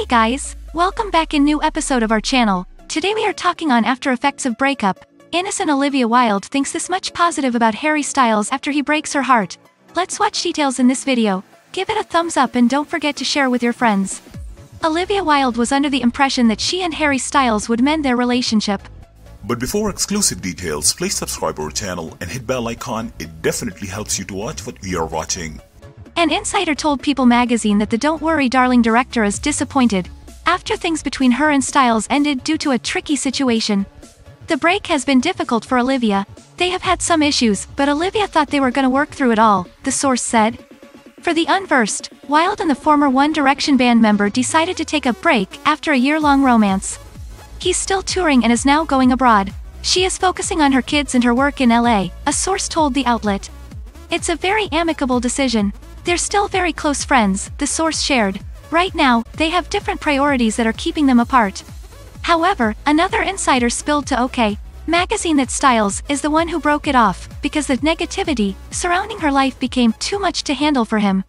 Hey guys, welcome back in new episode of our channel. Today we are talking on after effects of breakup. Innocent Olivia Wilde thinks this much positive about Harry Styles after he breaks her heart. Let's watch details in this video. Give it a thumbs up and don't forget to share with your friends. Olivia Wilde was under the impression that she and Harry Styles would mend their relationship. But before exclusive details, please subscribe our channel and hit bell icon. It definitely helps you to watch what we are watching. An insider told People magazine that the Don't Worry Darling director is disappointed after things between her and Styles ended due to a tricky situation. The break has been difficult for Olivia. They have had some issues, but Olivia thought they were going to work through it all, the source said. For the unversed, Wilde and the former One Direction band member decided to take a break after a year-long romance. He's still touring and is now going abroad. She is focusing on her kids and her work in LA, a source told the outlet. It's a very amicable decision. They're still very close friends, the source shared. Right now, they have different priorities that are keeping them apart. However, another insider spilled to OK magazine that Styles is the one who broke it off because the negativity surrounding her life became too much to handle for him.